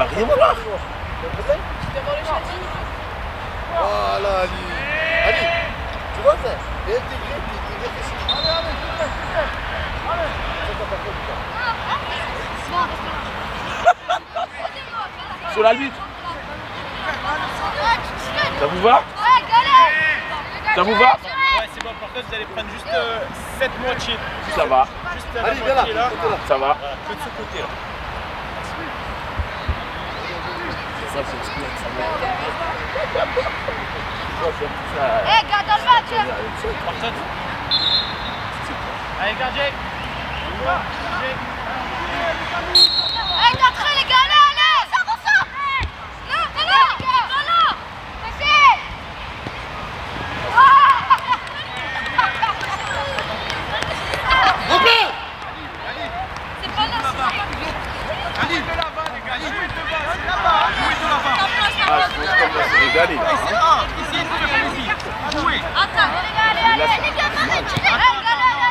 bah rien voilà. Voilà, Ali. Ali, tu vois ça intégré, t'es réfléchi. Allez, allez, Sur l'arbitre. Ça vous va? Ça vous va? Ouais, c'est bon. Par contre, vous allez prendre juste euh, cette moitié. Ça va. Juste la Ali, viens là, moitié là. Ça va. Que de ce côté là. Ça, c'est ce qu'il y a. Eh, garde dans le match. Allez, gardien. Eh, d'entrée, les gars, allez, allez Ça, ça, ça Non, non, non, les gars Non, non Passez Hop là C'est pas là, c'est pas Ali, de là-bas, les gars. Ali, de là-bas. C'est là-bas. Jouez de là-bas. Ah, je régaler là. Essayez de faire. Jouez. Attends, les gars, allez, allez, les gars, allez, Allez, allez, allez,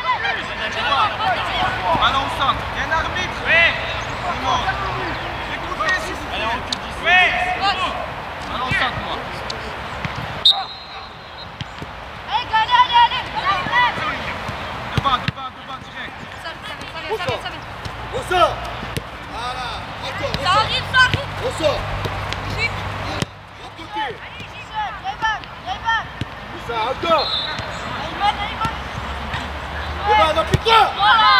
allez au centre. Il y a un arbitre? Oui. Tout le monde. Écoutez, s'il vous plaît. Allez, on recule d'ici. Oui. Ballon au centre, moi. Allez, gars, allez, allez, allez Devant, devant, devant, direct. Ça vient, ça vient, ça vient, ça vient On sort Voilà, encore, on Ça sort arrive, ça arrive On sort Chut L'autre côté Allez, Gisèle, Rayman, Rayman Ça, encore Rayman, Rayman Devant,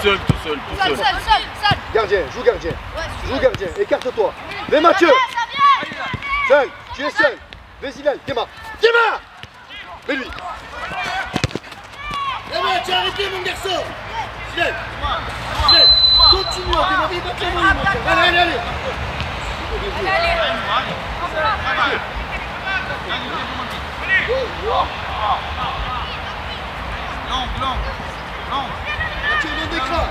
Tout seul, tout seul, tout seul. Gardien, joue gardien. Joue gardien, écarte-toi. Mais Mathieu Seul, tu es seul. Vésilal, démarre. Démarre Mais lui. Eh ben, tu as arrêté mon garçon Silène Silène Continue à démarrer, va te frère. Allez, allez, allez Allez, allez. Viens. Longue, longue. Longue. Mathieu, non d'écran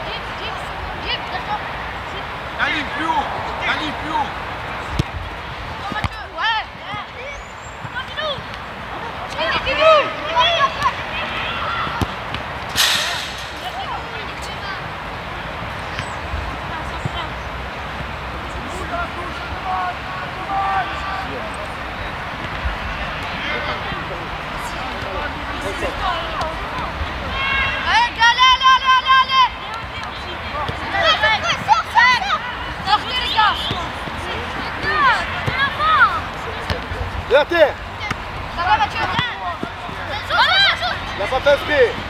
Allez, plus haut. Allez, plus haut. Allez, Allez à terre Ça va Mathieu Il n'a pas fait esprit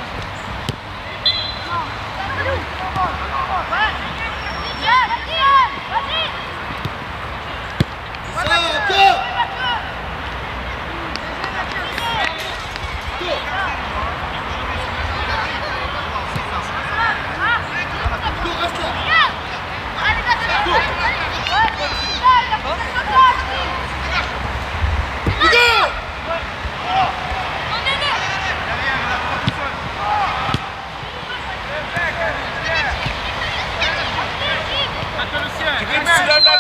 Yes.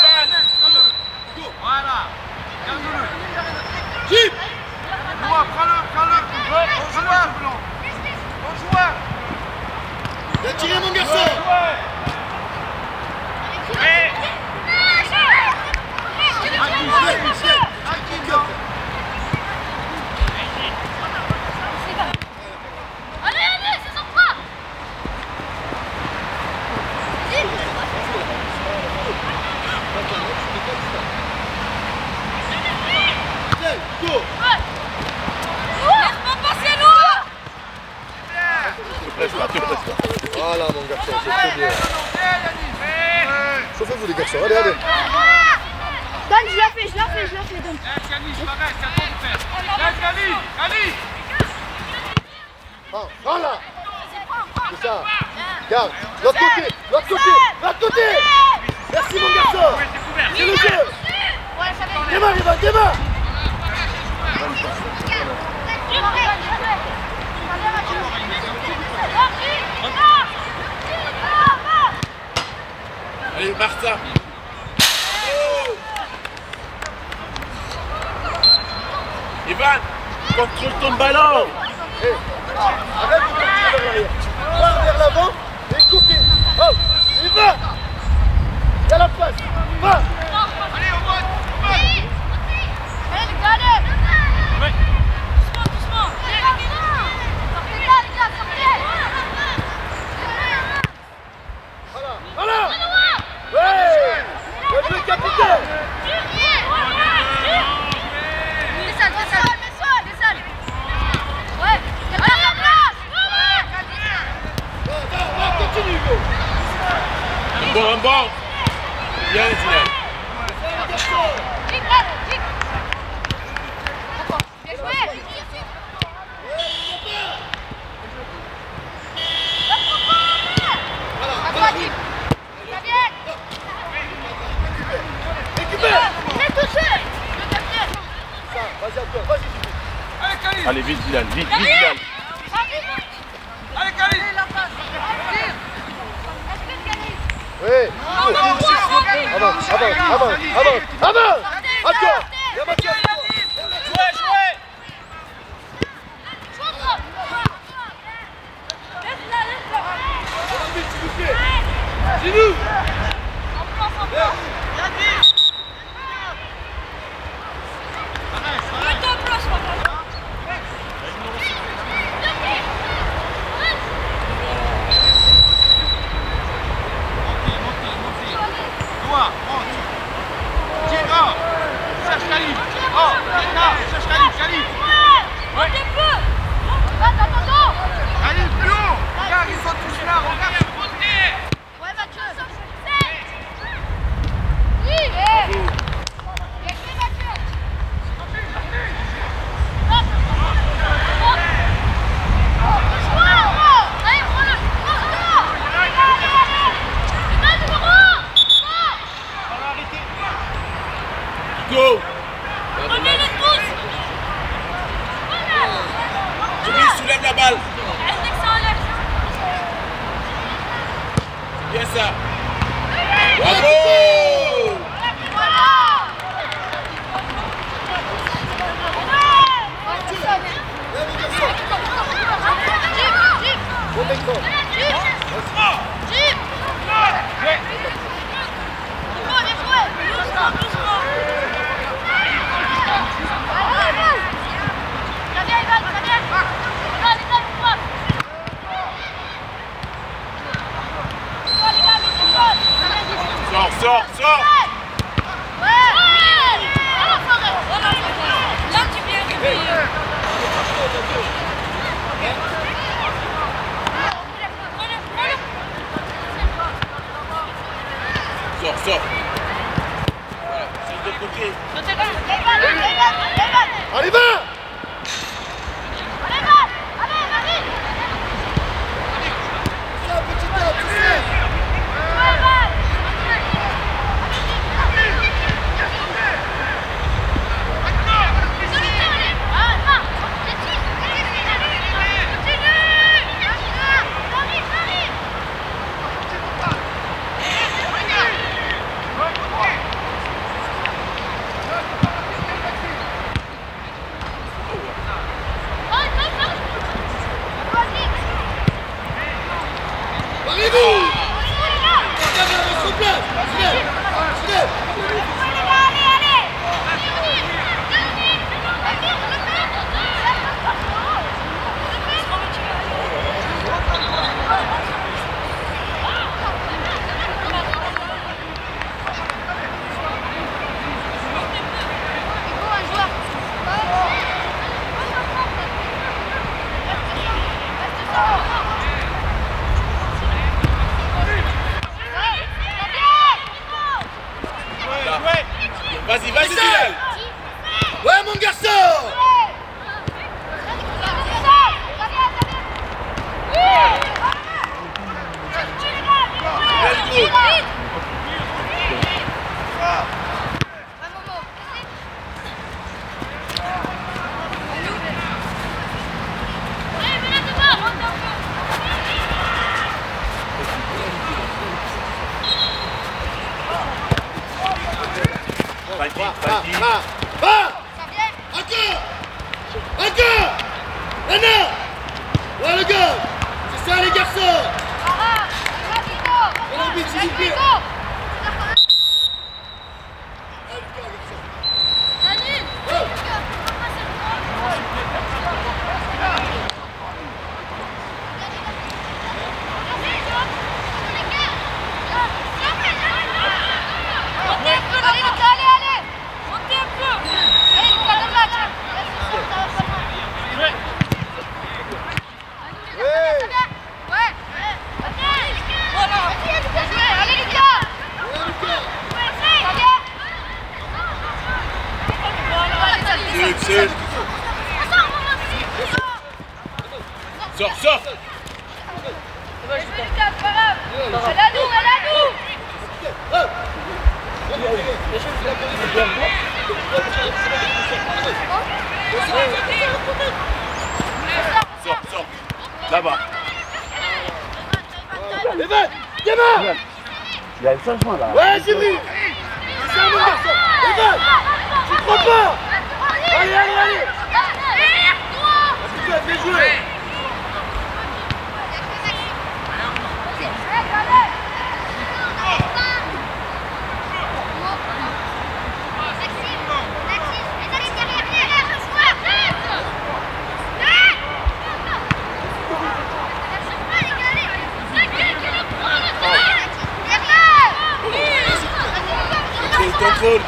contrôle.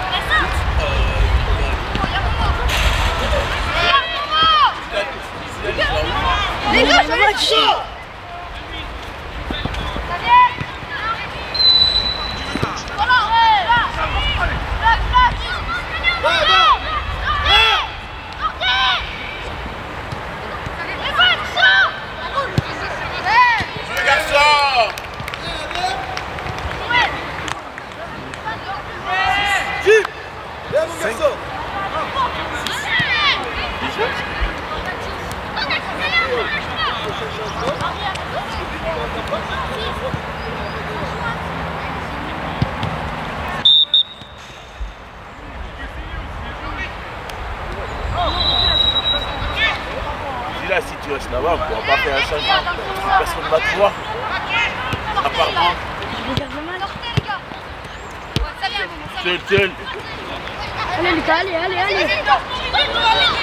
Les gars, je dit au Shinawa, on ne pourra pas faire un. Personne ne va te voir. À part moi. Tiens, tiens. Allez, Lucas, allez, allez, allez.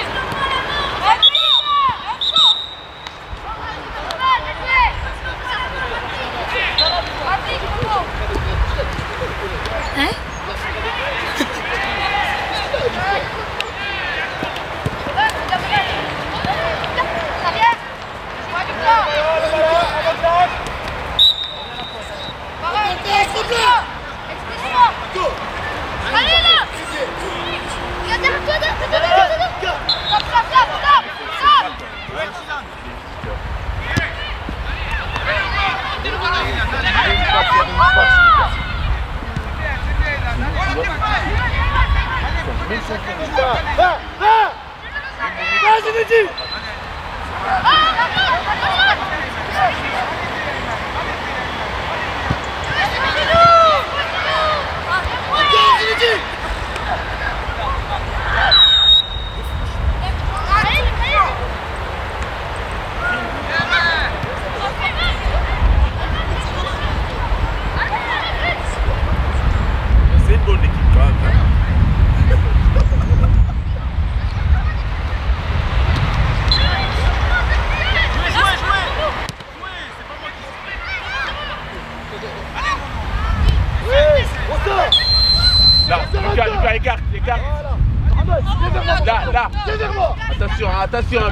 Да, да, да! Даже иди! estación.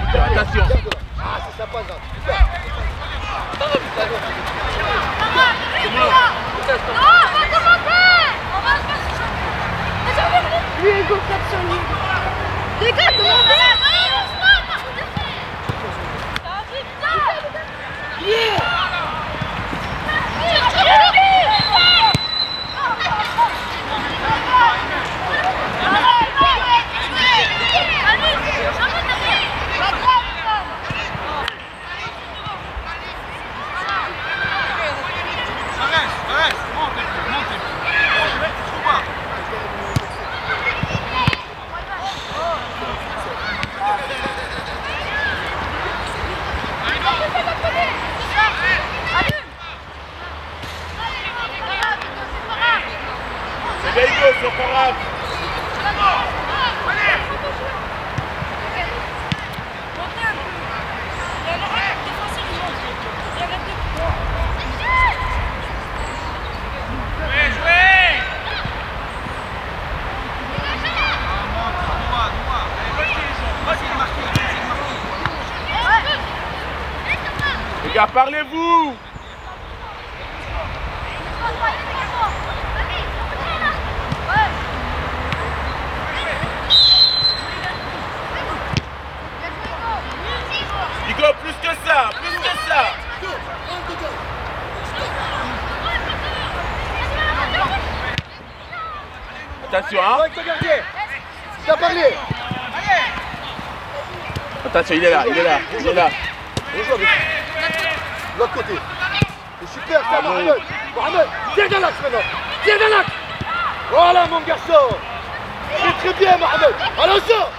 attention. Hein. Ah. T'as parlé. Attention, il est là, il est là, il est là. Bonjour, de L'autre côté. C'est super, ça, ah, Mohamed. Mohamed, tire de l'axe maintenant. Tire de l'axe. Voilà, mon garçon. C'est très bien, Mohamed. Allons-y.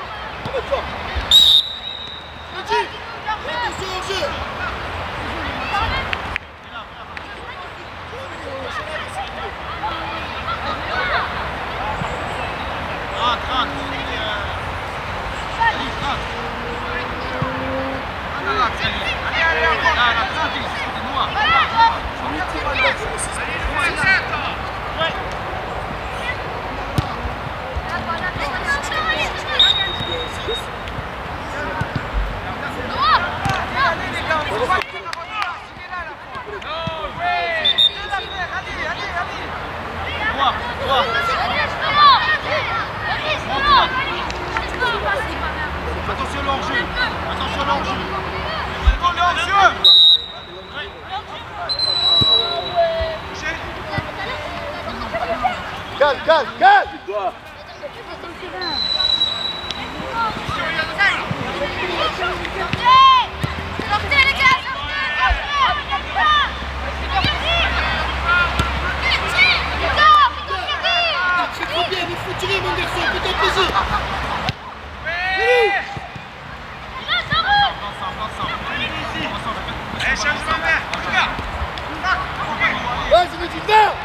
Vai, Zinedine, não!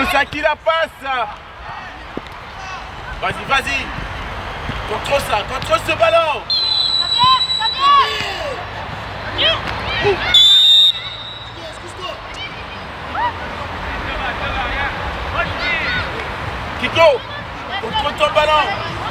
Moussa qui la passe. Vas-y, vas-y. Contrôle ça, contrôle ce ballon. Kiko, contrôle ton ballon.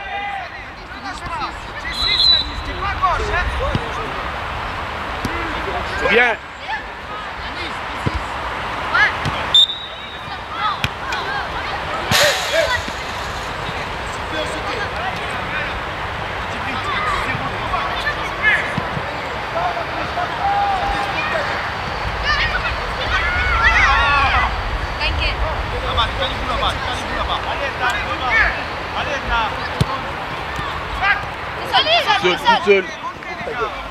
Viens Allez, là. Allez, là Tout seul, tout seul.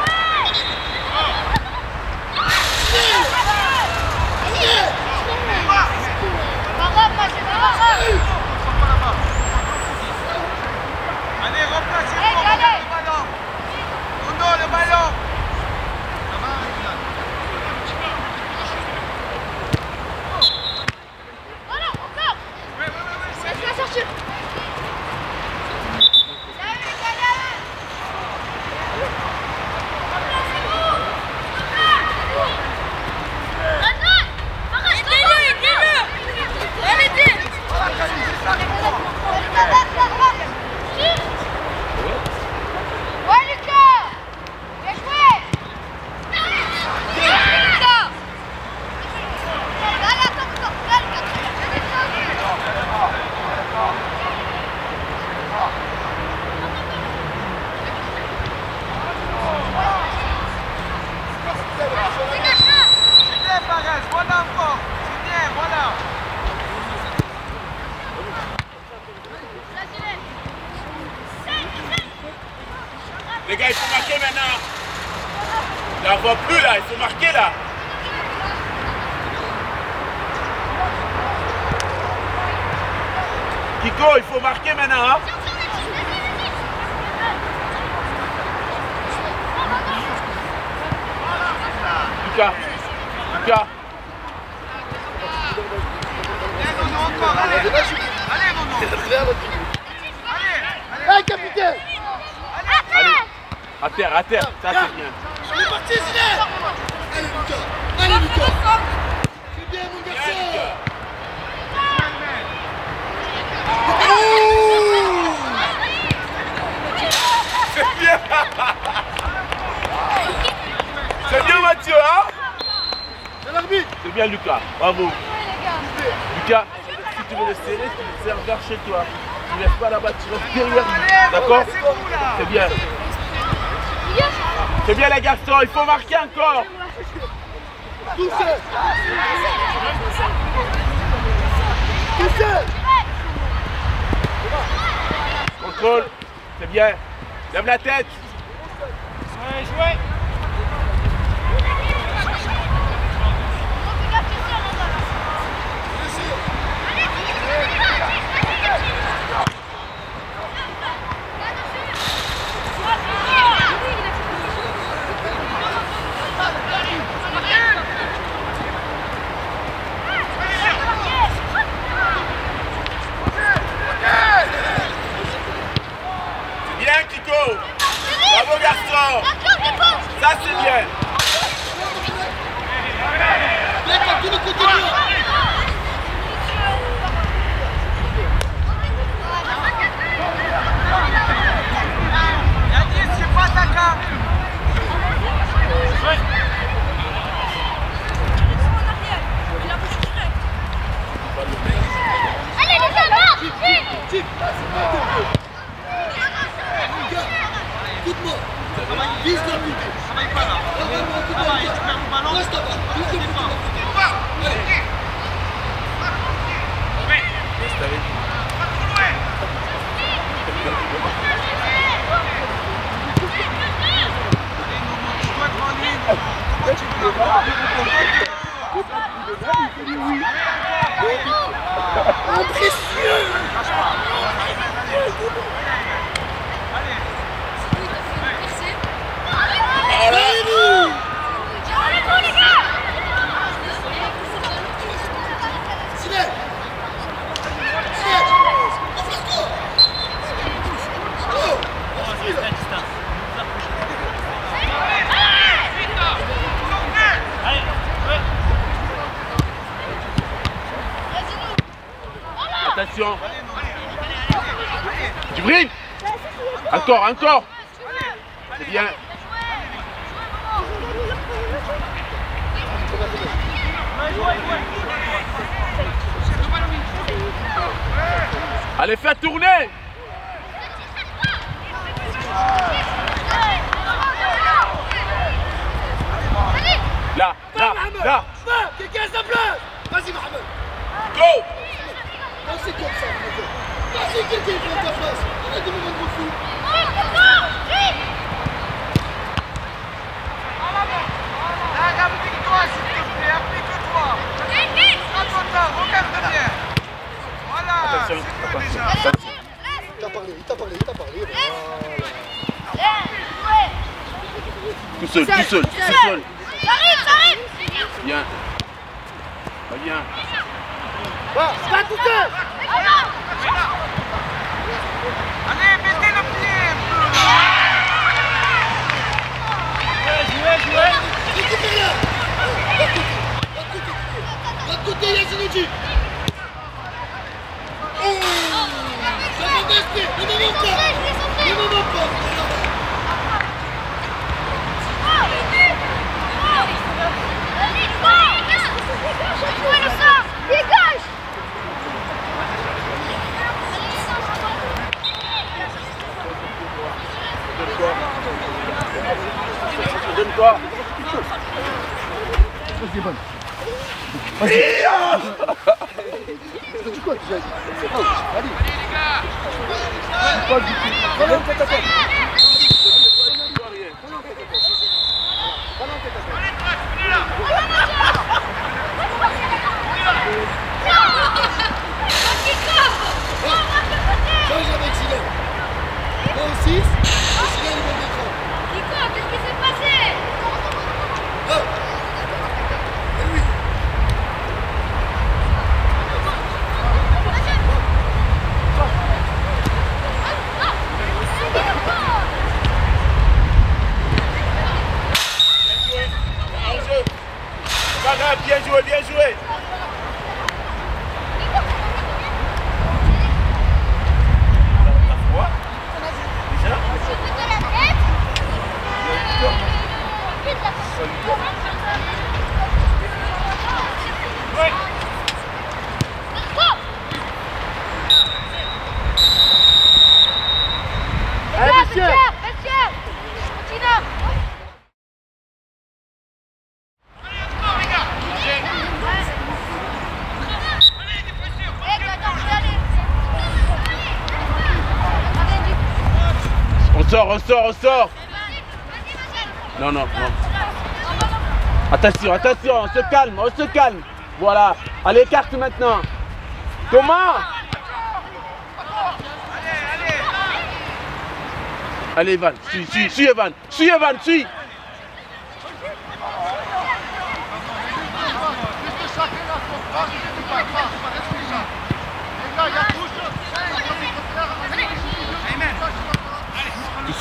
Allez, remplacez-moi, on garde le ballon. Bruno, le ballon. Allez, capitaine Allez. À terre, à terre. Ça, c'est bien. Il est parti, Zidane Allez, Lucas Allez, Lucas C'est bien, mon garçon C'est bien. C'est bien, Mathieu, hein C'est l'arbitre C'est bien, Lucas. Bravo. Lucas, si tu veux le serrer, tu le serres vers chez toi. Tu ne laisses pas là-bas, tu restes derrière lui. D'accord c'est bien. C'est bien, les garçons. Il faut marquer encore. Touché Touché Contrôle. C'est bien. Lève la tête. Ouais, jouez. C'est bien, Kiko. Bravo, garçon. Ça, c'est bien. Allez, les gars, vite Tip, là, c'est pas tes pieds Lucas, écoute-moi Vise la but Travaille pas là. Là, vraiment, écoute-moi, Travaille, Lucas. tu perds le ballon. Reste là-bas, vise le but de la côté. Allez Tu dois être en ligne. Pourquoi tu veux pas Allez-vous Allez-vous, les gars Silène Silène En flasco Oh Attention. Djibril. Encore, encore. C'est bien. Allez, fais tourner. Là, là, là. Va Quelqu'un à sa place Vas-y, Mohamed Go. Là, c'est comme ça, Mohamed. Vas-y, quelqu'un prend ta place Arrête de me rendre fou Là, applique-toi, s'il te plaît, applique-toi. Attends, regarde bien. Voilà, Attention, c'est bon déjà. attention. Il t'a parlé, il t'a parlé, il t'a parlé. Tout seul, tout seul, tout seul. J'arrive, j'arrive Bien. Va bien. Va, va tout seul Allez, mettez le pied un peu là. Récupère-la De l'autre côté, de l'autre côté, Yacinoudji Ça va rester, ne me monte pas Ne me monte pas Dégage Donne-toi. C'est du quoi déjà Allez Pas du tout Ballon tête à tête Ballon tête à tête Change avec Zidane 1 au 6 et Zidane il va le d'écran Nico, qu'est-ce qui s'est passé Ah Et lui joué, bien joué. T'as froid Déjà Allez, monsieur On sort, on sort, on sort. Non, non, non. Attention, attention, on se calme, on se calme. Voilà. Allez, carte maintenant. Comment Allez, Evan, suis, suis, suis, Evan. Suis, Evan, suis.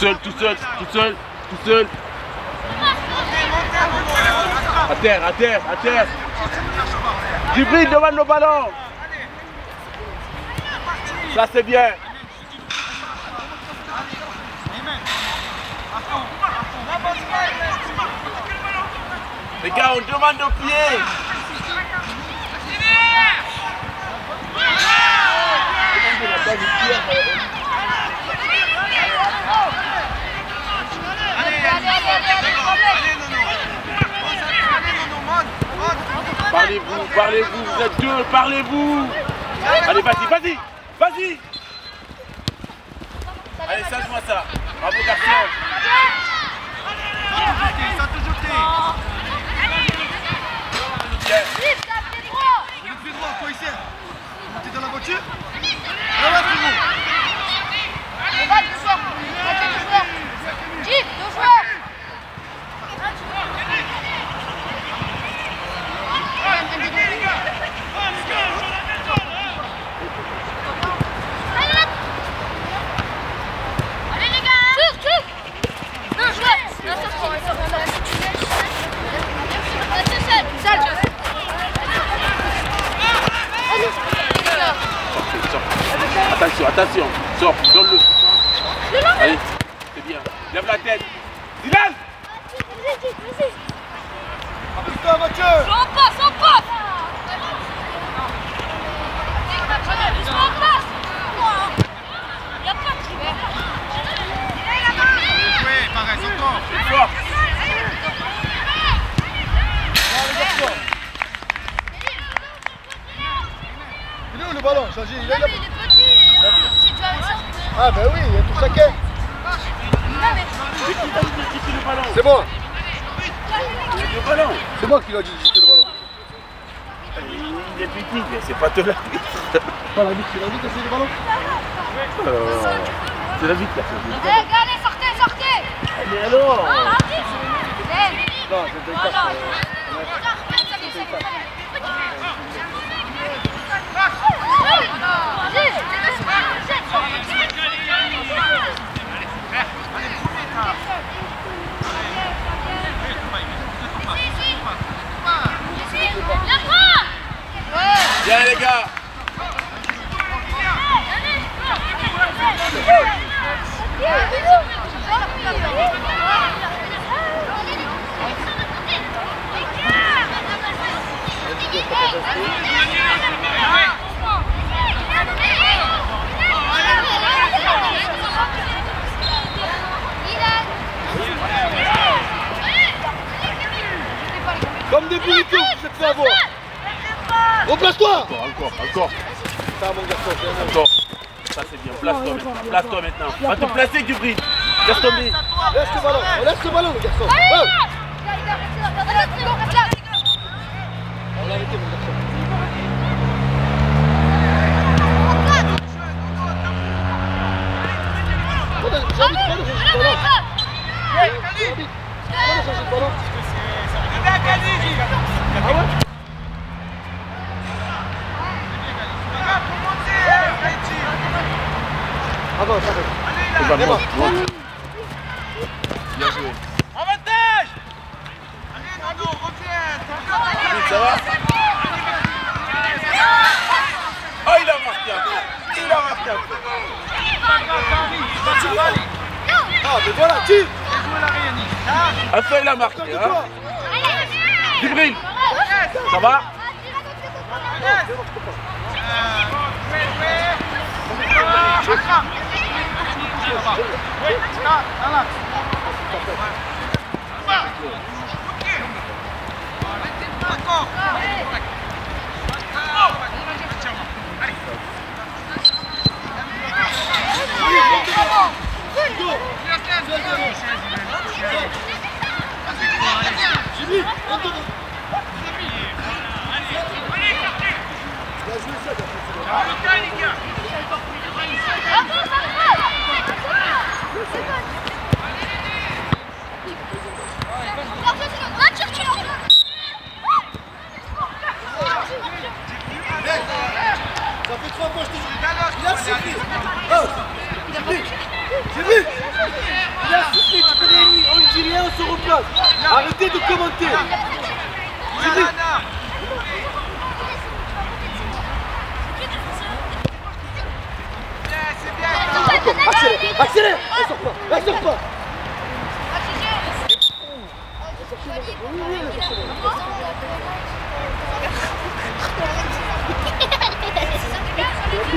Seul, tout seul, tout seul, tout seul. À terre, à terre, à terre. Djibril devant le ballon. Ça c'est bien. Les gars, on demande au pied. Parlez-vous, parlez-vous, vous êtes deux, parlez-vous. Allez, vas-y, vas-y, vas-y. Allez, change-moi ça. Bravo, garçon. Bien. Le pied droit, quoi ici T'es dans la voiture Ah ouais, frérot Allez les gars Tire, tire Non, jouez Non, ça se Seul Sortez, sortez. Attention, attention. Sors, donne-le. Allez, c'est bien. Lève la tête. Dylan Putain, Mathieu on passe On passe Y'a pas de. Oui, pareil. Il est où le ballon Changi, il est là. Non, mais il est petit et si tu vas le sortir. Ah ben oui, il y a tout mais C'est C'est moi. Le ballon. C'est moi qui l'a dit le ballon. Il est petit, mais c'est pas de la Pas la vie, c'est la vie qui a jeté le ballon. Euh, C'est la vie qui a fait. Eh, gars, allez, sortez, sortez. Mais alors. Ah, Eh, Non, c'est voilà. cartes. Ça vient, ça vient, ça vient. Bien les gars Comme des burritos, vous êtes fait avoir Replace-toi Encore, encore, encore, Ça mon garçon, encore. Ça c'est bien, place-toi maintenant, place-toi maintenant. Va te placer Djibril Laisse tomber. Laisse le ballon, on laisse le ballon le garçon. On l'a arrêté mon garçon. J'ai envie de prendre, j'ai envie de ballon Allez, Bien joué. Ah, Allez, reviens ah, Ça va Ah, il a marqué Il a marqué Ah, il a marqué, hein d'après ça. Ça fait trois fois que je te dis. Il a rien, on se replace. Arrêtez de commenter. Accélère, accélère. Elle sort pas, elle sort pas. T'es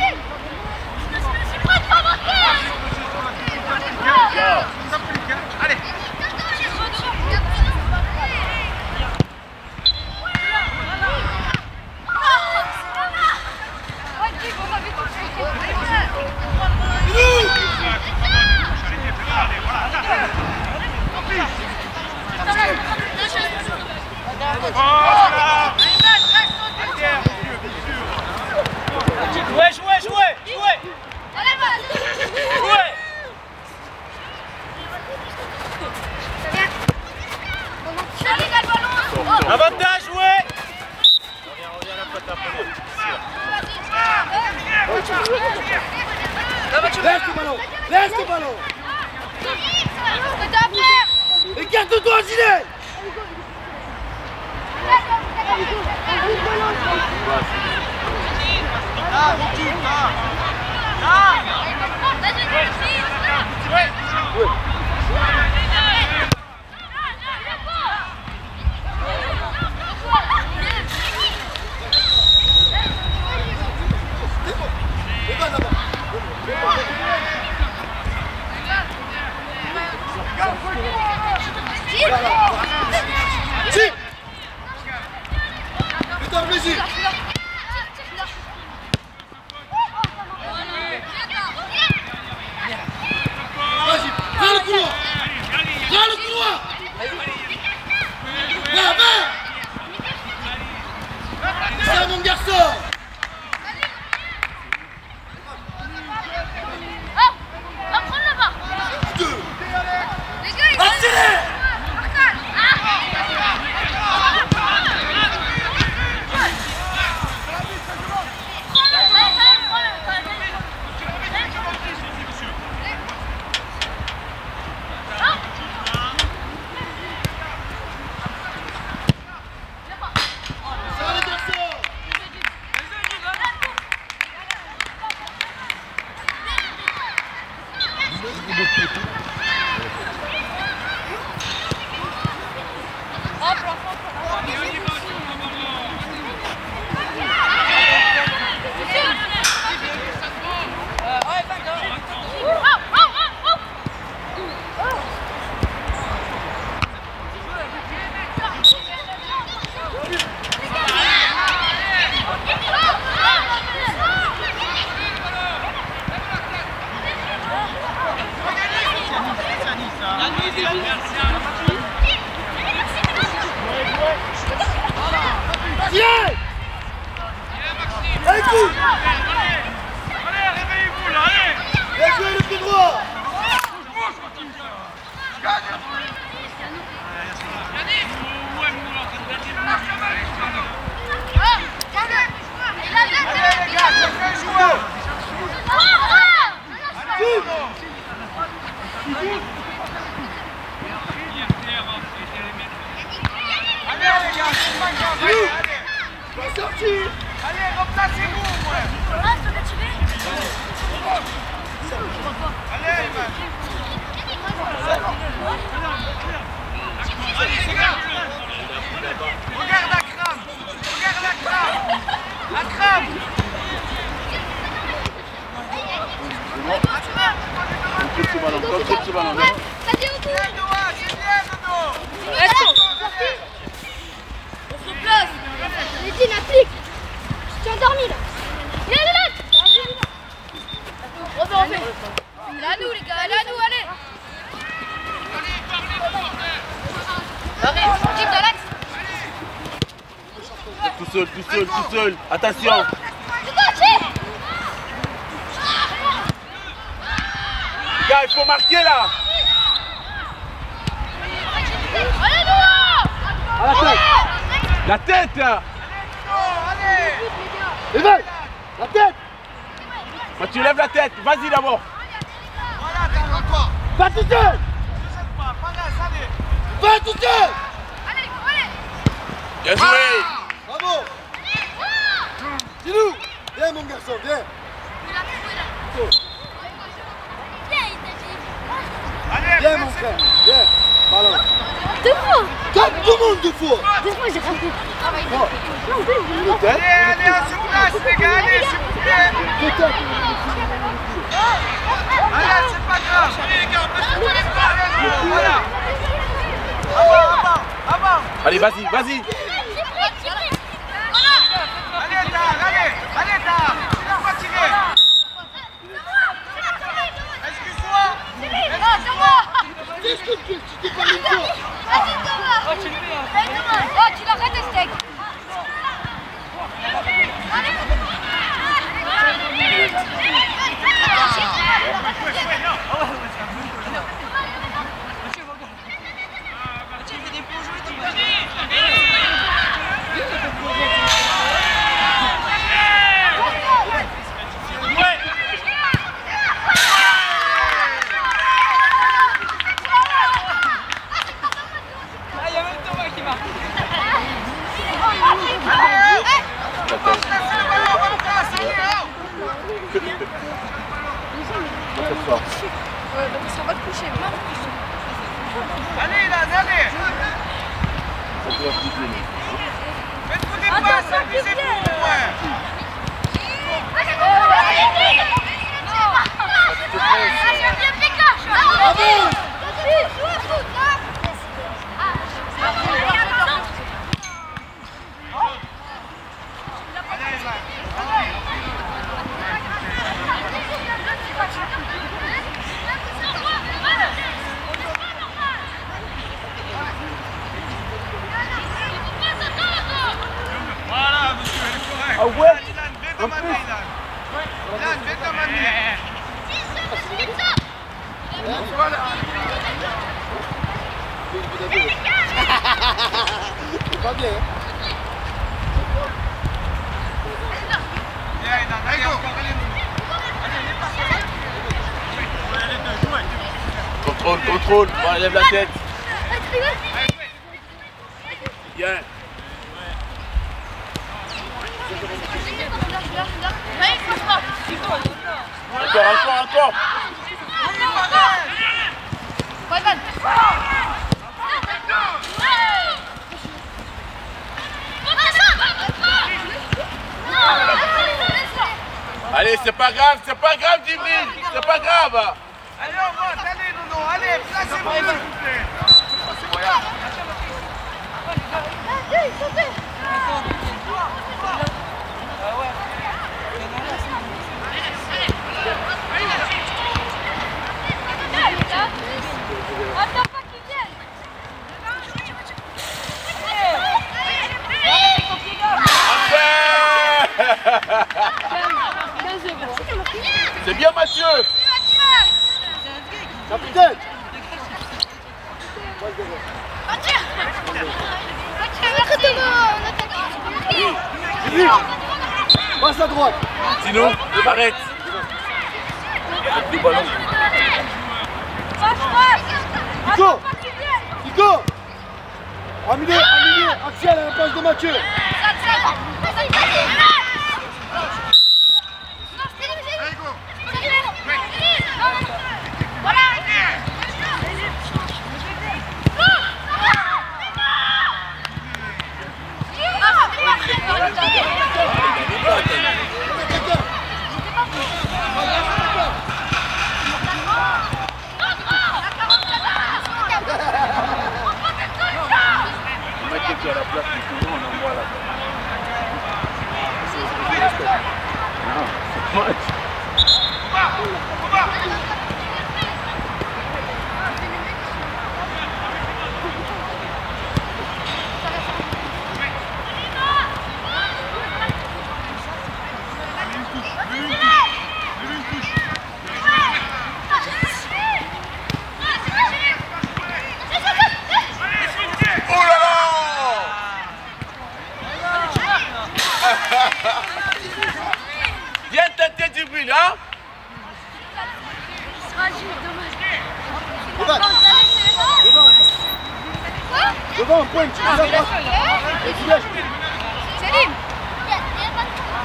Jouez, jouez, jouez, jouez. Jouez. Avantage, jouez. Laisse le ballon. Laisse le ballon. Écarte-toi, Gilet. Là, mon cul, seul. Attention. Gars, il faut marquer là. À la tête. La tête. Allez. La tête. Bah, tu lèves la tête. Vas-y d'abord. Voilà, calme-toi. Va tout seul. Va tout seul. Brasil! Allez, lève la tête. Encore, encore, encore. Allez, c'est pas grave, c'est pas grave, Djibril, c'est pas grave. Allez allez, placez-vous s'il vous plaît. Allez, sautez Attends C'est bien Mathieu Capitaine Passe à droite Sinon, arrête Le ballon Nico Nico Axel, à la place de Mathieu.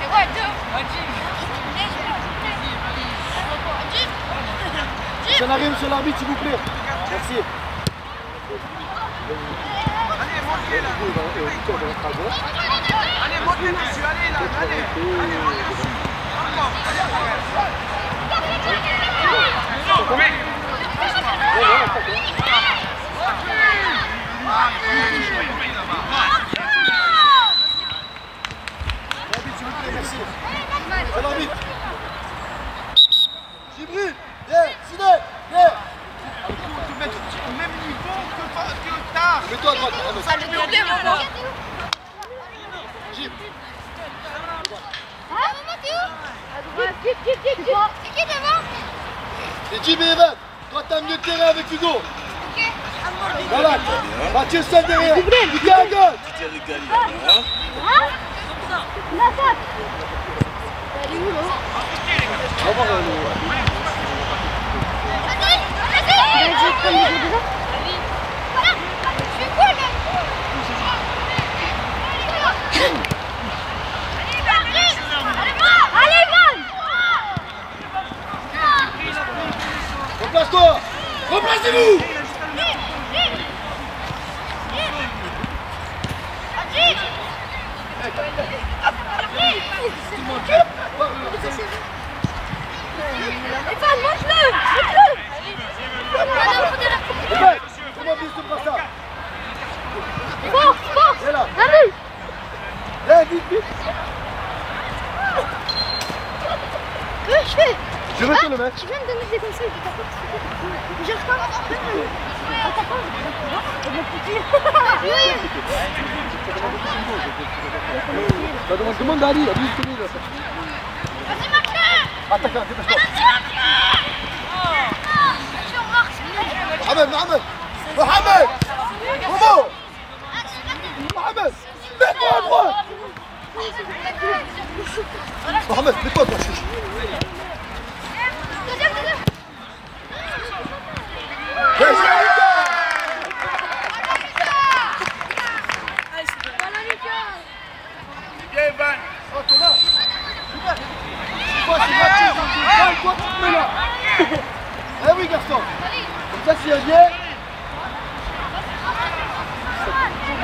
Quoi, deux J'en arrive, monsieur l'arbitre, s'il vous plaît. Merci. Allez, montez là. Allez, montez dessus, allez là, allez. Allez, montez dessus. Encore, allez, L'arbitre, s'il vous plaît, merci. C'est l'arbitre. Jibril, viens, Sidé, viens. Faut te mettre au même niveau que, que tard. Mets-toi à droite, Mohamed. Ça lui demandait, maman Jib. Hein Maman, t'es où Qui, qui, qui, qui C'est qui devant C'est Jim et Evan. Toi, t'as mieux de terrain avec Hugo. Voilà. Mathieu seul derrière. Hugo à gauche. Tu t'es régalé là, hein Hein La fac Elle est où, là Vas-y, vas-y Il a dit comme il déjà Voilà Je suis cool, là Allez, Van Replace-toi. Replacez-vous. Evan, monte-le Monte-le Evan, comment Force, force Viens là. Allez Viens, vite, vite. Je fais Je veux te le mettre. Tu viens me donner des conseils, t'as pas J'arrive pas Ah, t'as pas Et mon petit Bah, demande, demande à Ali, Ali, il connaît, là. Vas-y, Mathieu Attaque, dépêche-toi. Attention, Marc Mohamed, Mohamed. Mohamed. Momo. Mohamed. Mets-toi à droite. Mohamed, mets-toi à droite, chouchou. Deuxième, deuxième Viens, viens, Voilà, Lucas Viens Evan Oh, t'es là. Super. C'est quoi, c'est Mathieu, c'est un toi, tu te mets là. Eh oui, garçon. Comme ça, s'il y a bien,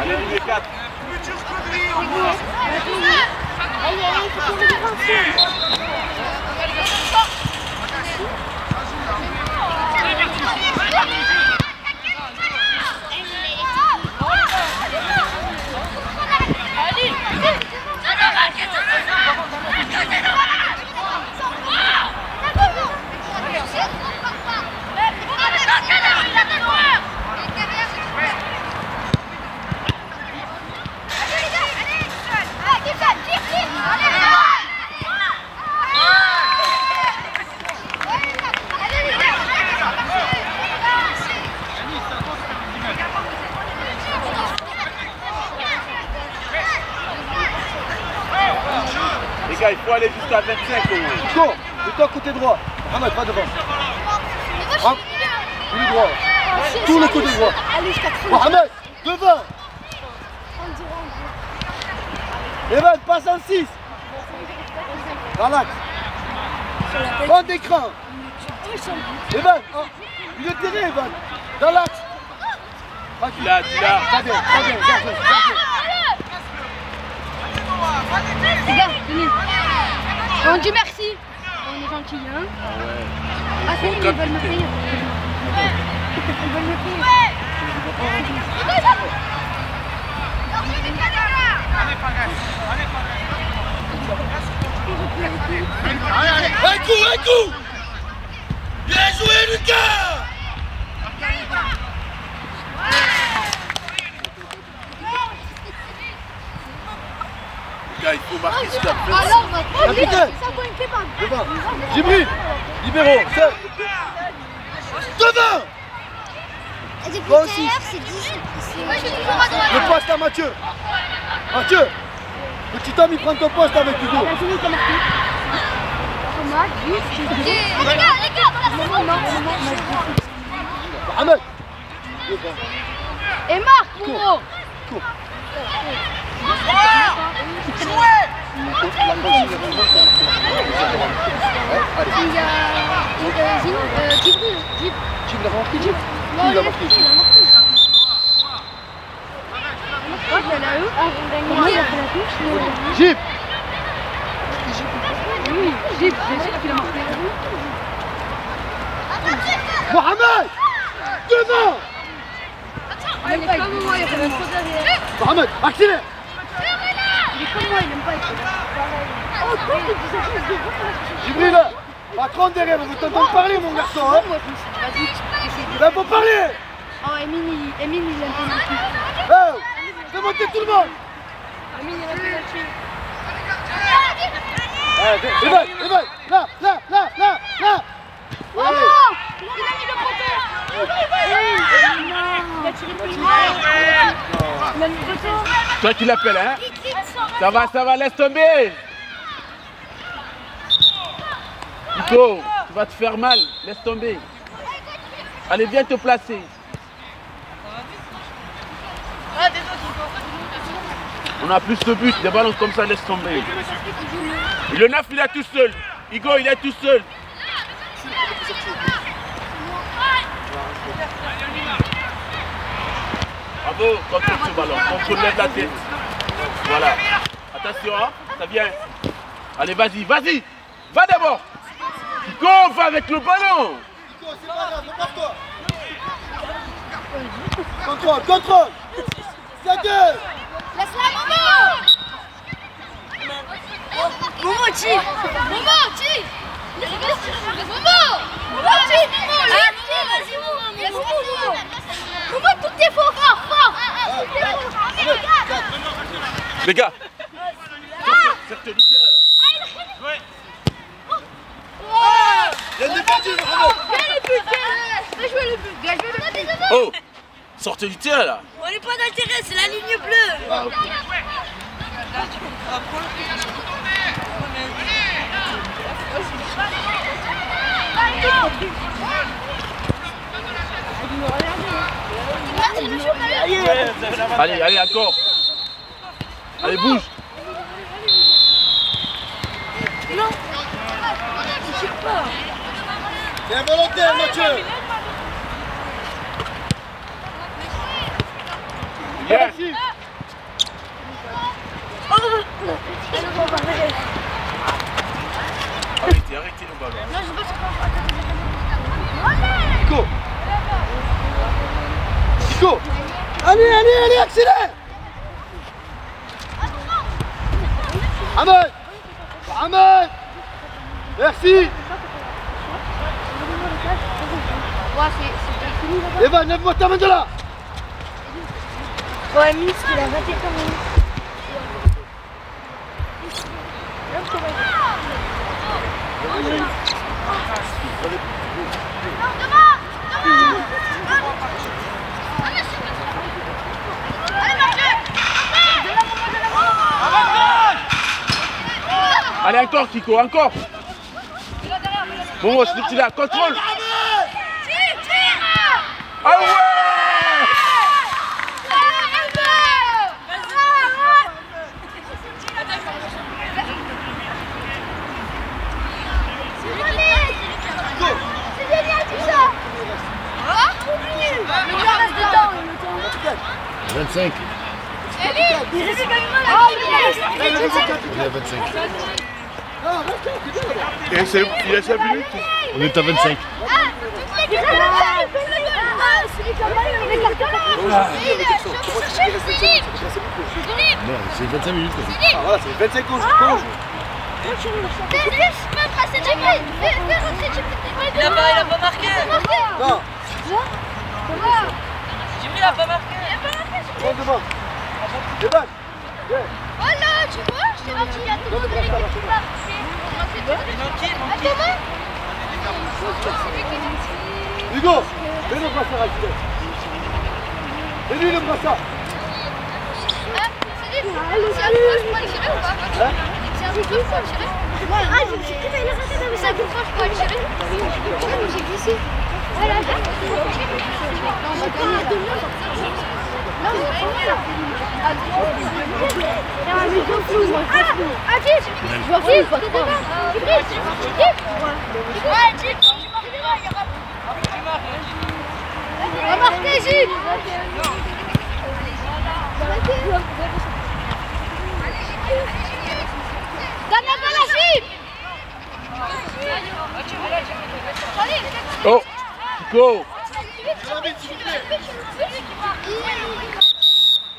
Allez, on est 4 Plus dur que lui, au moins. Allez, allez, faut qu'on le défense. Les gars, il faut aller jusqu'à 25 au moins. go. Mets-toi côté droit. Mohamed, va devant. Hein Lui droit. Tout le côté droit. Allez, jusqu'à 30. Mohamed, devant. passe en 6. Dans l'axe. Bande d'écran. Evan, oh, il est tiré, Evan. Dans l'axe. Tu l'as, tu l'as. Très bien, très bien, bien joué, bien. Les gars, tenez. On dit merci. On est gentil, hein. Ah, c'est Bon ils veulent me payer. Un coup, il fait. Devant Depuis Toi tout à aussi. l'heure, c'est 10. Moi, droite. Le poste à Mathieu. Mathieu, petit homme, il prend ton poste avec Hugo. Thomas, juste. Les gars, les gars, dans la seconde. Mohamed Et Marc, Momo. Cours. Il y a euh, Zine, euh, Djibril. Non, il a marqué marqué, il a marqué. Moi, je l'ai là, eux. Comment il a fait la touche Jim Oui, Djib, c'est sûr qu'il a marqué. Mohamed Devant Il est comme moi, il trop derrière. Mohamed, accélère Il est comme moi, il aime pas être Oh, toi, il dit ça, ça. Jibril, patron derrière, on veut t'entendre parler, mon garçon. Hein Moi, vas-y, Il faut parler. Oh, Emine, il- Emine, il plus. Eh, Fais monter tout le monde. Emine, il plus. Eh, Evan, Evan, là, là, là, là, là. Oh non Il a mis le Il a tiré plus Il a mis le poteau Toi qui l'appelles, hein. Ça va, ça va, laisse tomber. Nico, tu vas te faire mal, laisse tomber. Allez, viens te placer. On a plus de buts, des ballons comme ça, laisse tomber. Le 9, il est tout seul. Hugo, il est tout seul. Bravo, contrôle ce ballon, contrôle la tête. Voilà. Attention, hein, ça vient. Allez, vas-y, vas-y. Va d'abord. Hugo, va avec le ballon. C'est pas grave, Contrôle, contrôle C'est deux Laisse-la, Momo Momo, tire Momo, tire Momo Momo, tire Vas-y, Momo, Momo Momo, tout est fort, fort, fort Les gars du terrain, là. Il y a une défendu, Mohamed Viens le but, viens Viens jouer le but, viens jouer le but Oh, sortez du terrain là. On n'est pas dans le terrain, c'est la ligne bleue. Ah, ok. Allez, allez, encore. Allez, bouge. C'est involontaire, Mathieu. Ici. Arrêtez, arrêtez le ballon. Nico Nico Allez, allez, allez, accélère. Ahmed Merci. Evan, lève-moi ta main de là Ouais, Miss, il a raté quand même. Allez, encore, Kiko, encore. Bon, bon, c'est là, contrôle Tire, tire Ah ouais 25. Il reste il reste. Il 25. On est à 25. Et c'est- Il y a 5 minutes. On est à 25. Non, c'est 25 minutes. Ah, voilà, c'est 25 ans qu'on joue. Il a pas, il a pas marqué. Non, Jimmy, il a pas marqué. prends devant. Evan, Voilà, tu vois, je t'ai dit, il y a tout le monde qui est. Attends, Hugo, mets le brassard à le brassard. Hein C'est un coup je peux aller tirer ou pas C'est un coup je peux aller tirer Ah, j'ai cru qu'il a raté dans C'est un je peux aller tirer Ouais, mais j'ai glissé. Voilà, Non, on va gagner là. Mais c'est pas. Ah, mais. Ah, pas. On va Oh Chico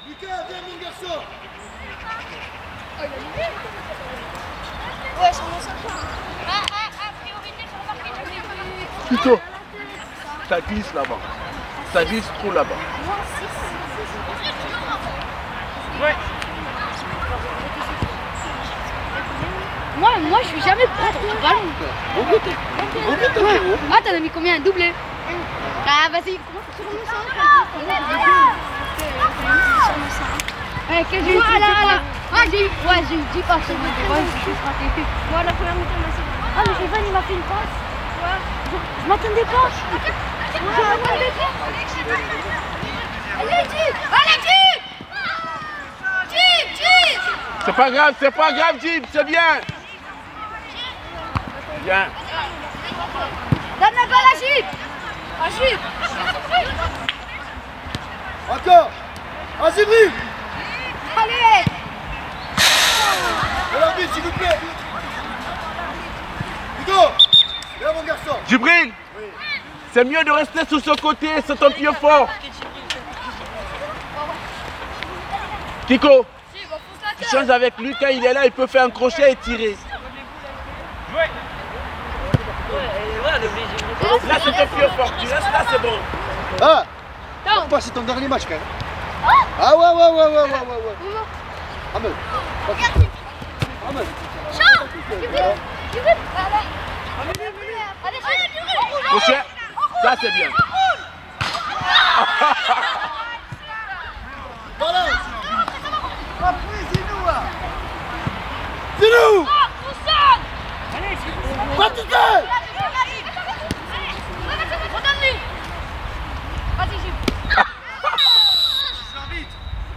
Lucas, viens mon garçon. Ouais, c'est mon ça. Ah, ah, ah, priorité sur la marque. Chico Ça glisse là-bas. Ça glisse trop là-bas. Moi, moi, je suis jamais prête au ballon. Ah, t'en as mis combien Doublé Ah, vas-y. Ouais, que j'ai Voilà, voilà. Ah, j'ai eu. Ouais, j'ai eu 10 passes. Ouais, j'ai juste raté. Moi, la première mi-temps, c'est Ah, mais Evan, il m'a fait une passe. Je, je m'attendais pas. Je m'attendais pas. Allez, Jim Allez, Jim Jim, Jim C'est pas grave, c'est pas grave, Jim, c'est bien. Bien. Donne la balle à Gilles À Gilles Encore. Vas-y, Bri. Allez Et l'arbitre, s'il vous plaît. Hugo, viens mon garçon. Djibril C'est mieux de rester sur ce côté, c'est ton pied fort. Kiko Tu changes avec lui, quand il est là, il peut faire un crochet et tirer. Là, c'est ton pied fort, tu restes là, c'est bon. Ah Faut pas, c'est ton dernier match, quand même. Ah ouais, ouais, ouais, ouais, ouais, ouais. ouais. Ahmed. Ahmed. Chant Djibril Djibril Allez. Allez, ça c'est bien. Balance. Dis-nous Pas tout seul Redonne-lui Vas-y, Gilles C'est arbitre.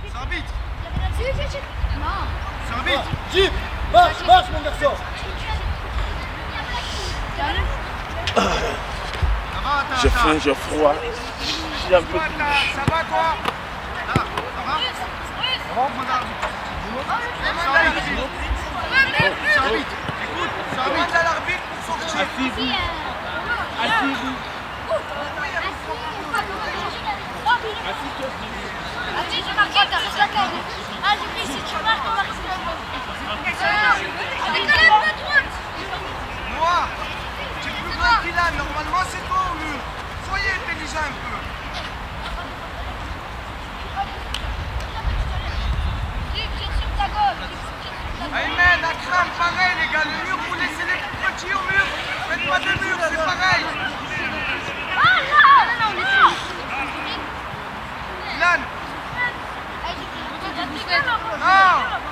C'est arbitre. Gilles, Gilles, Gilles Non C'est arbitre. Jim, marche, marche, mon garçon. Ça va, J'ai faim, j'ai froid. J'ai un peu... Toi, t'as- Ça va, Ah, ça va. C'est arbitre. Écoute, arbitre. Demande à l'arbitre pour sortir. Asseyez-vous. Asseyez-vous. Vas-y, je marque, t'as raison, d'accord. Ah, Gilles, si tu marques, on marque. Avec la main droite Noir, tu es plus grand qu'il a. Normalement, c'est toi au mur. Soyez intelligent un peu. Gilles, tire sur ta gauche. Ayman, Akram, pareil, les gars. Le mur, vous laissez les petits au mur. Faites pas de mur, c'est pareil. Ah, là Non, non, on est. Lan, 啊.